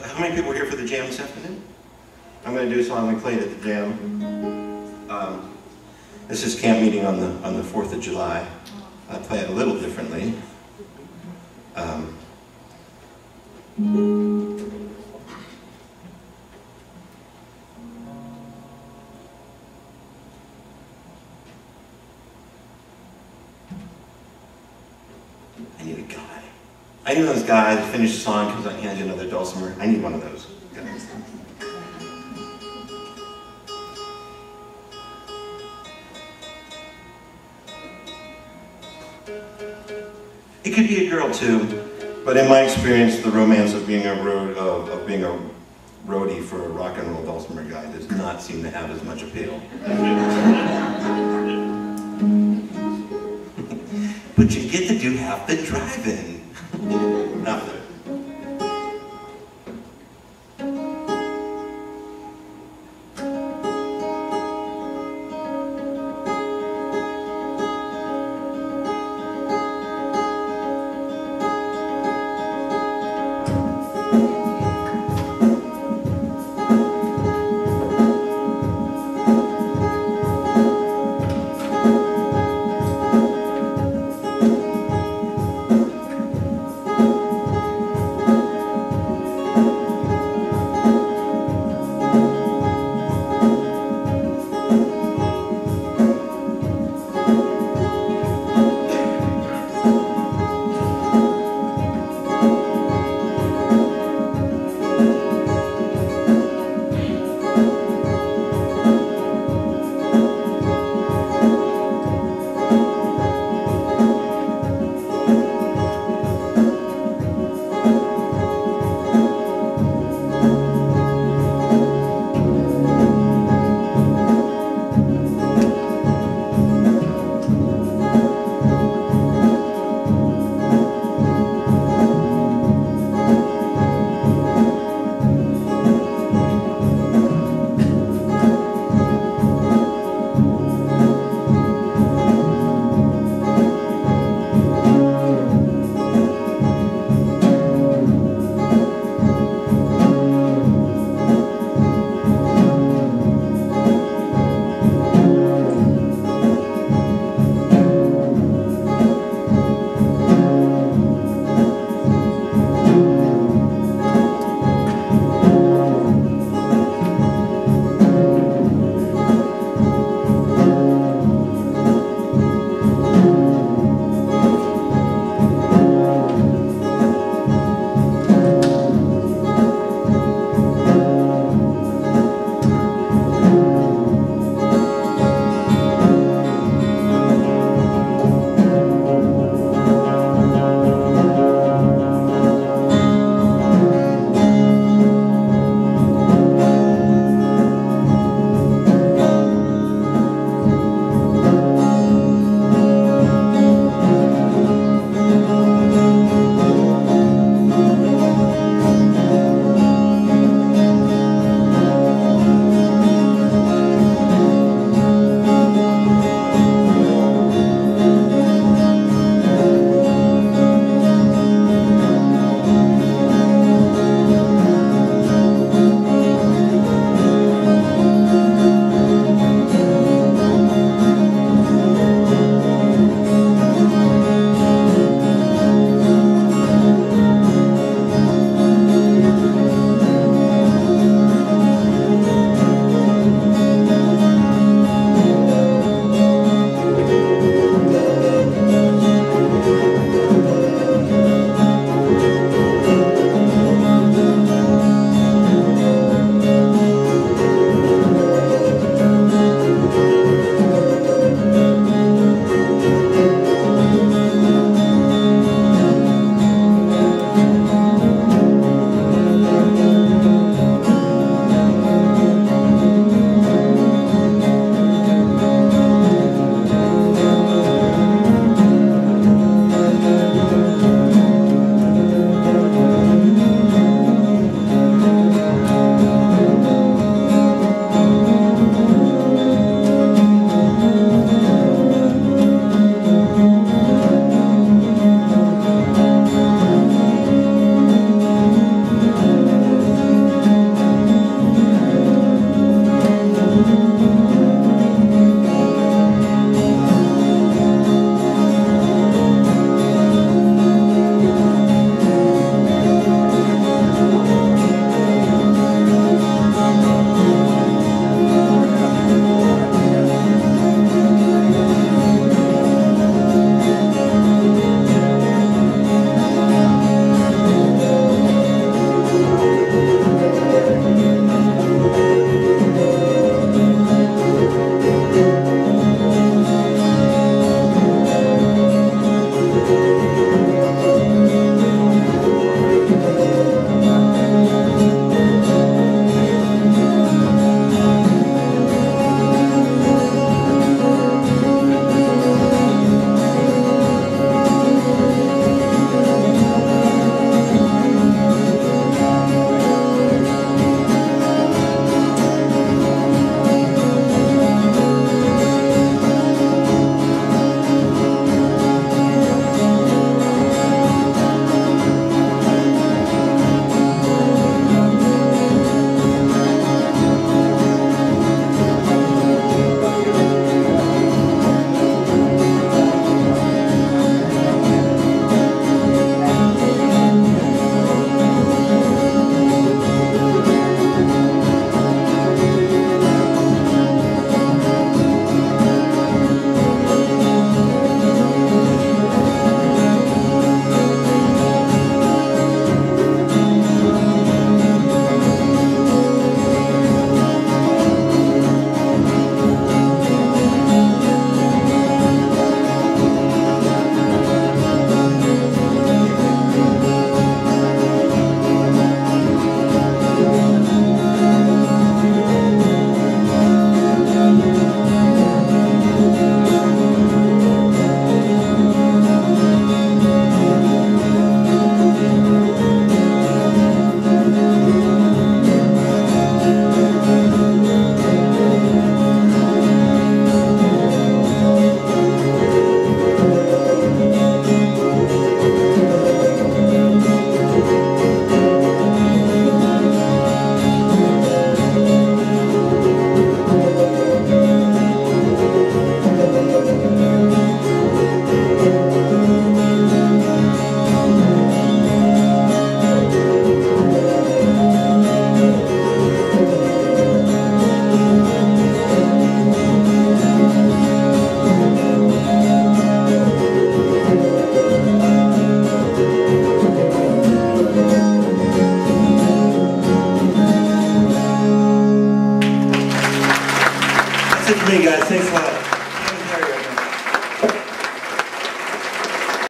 how many people were here for the jam this afternoon? I'm going to do a song we played at the jam. Um, this is camp meeting on the on the 4th of July. I play it a little differently. Um, I need a guy. I need those guys finish the song, comes out and hands you another dulcimer. I need one of those guys. It could be a girl too, but in my experience, the romance of being a road of, of being a roadie for a rock and roll dulcimer guy does not seem to have as much appeal. but you get to do half the driving. Nothing.